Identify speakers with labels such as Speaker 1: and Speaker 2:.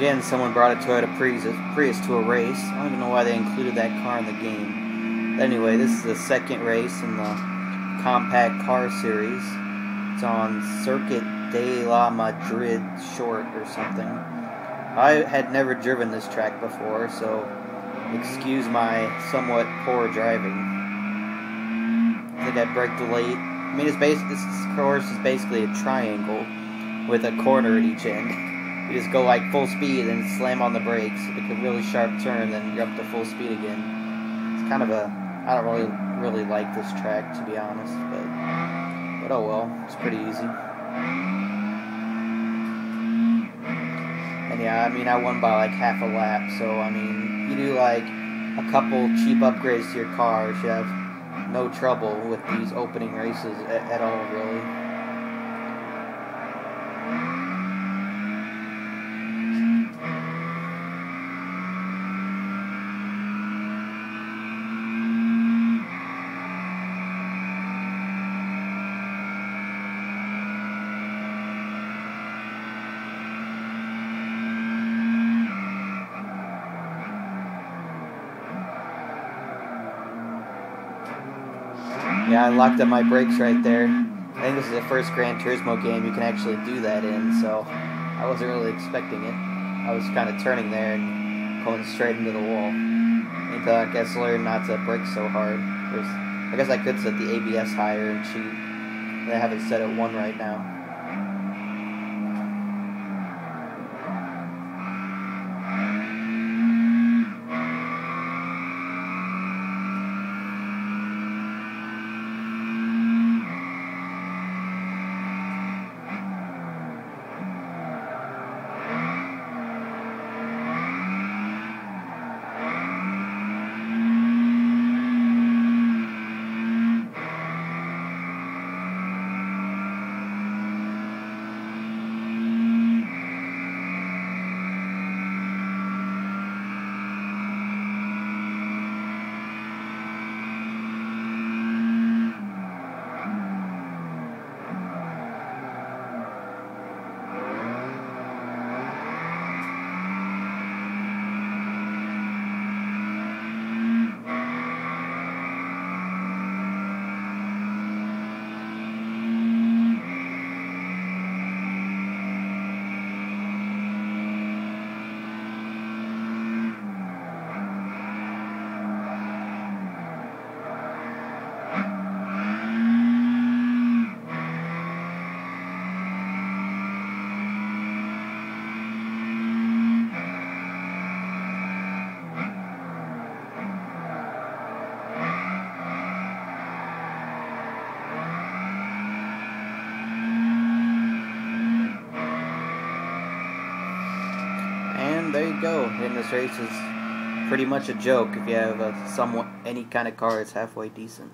Speaker 1: Again, someone brought a Toyota Prius, Prius to a race. I don't even know why they included that car in the game. Anyway, this is the second race in the Compact Car Series. It's on Circuit de la Madrid Short or something. I had never driven this track before, so excuse my somewhat poor driving. I think I braked late. I mean, it's this course is basically a triangle with a corner at each end. You just go like full speed and slam on the brakes, make a really sharp turn, then you're up to full speed again. Kind of a I don't really hmm. really like this track to be honest, but but oh well, it's pretty easy. And yeah, I mean I won by like half a lap, so I mean you do like a couple cheap upgrades to your car, you should have no trouble with these opening races at, at all really. Yeah, I locked up my brakes right there. I think this is the first Gran Turismo game you can actually do that in, so I wasn't really expecting it. I was kind of turning there and going straight into the wall. Until uh, I guess learned not to brake so hard. There's, I guess I could set the ABS higher and cheat. I haven't set it 1 right now. There you go. And this race is pretty much a joke if you have a somewhat any kind of car that's halfway decent.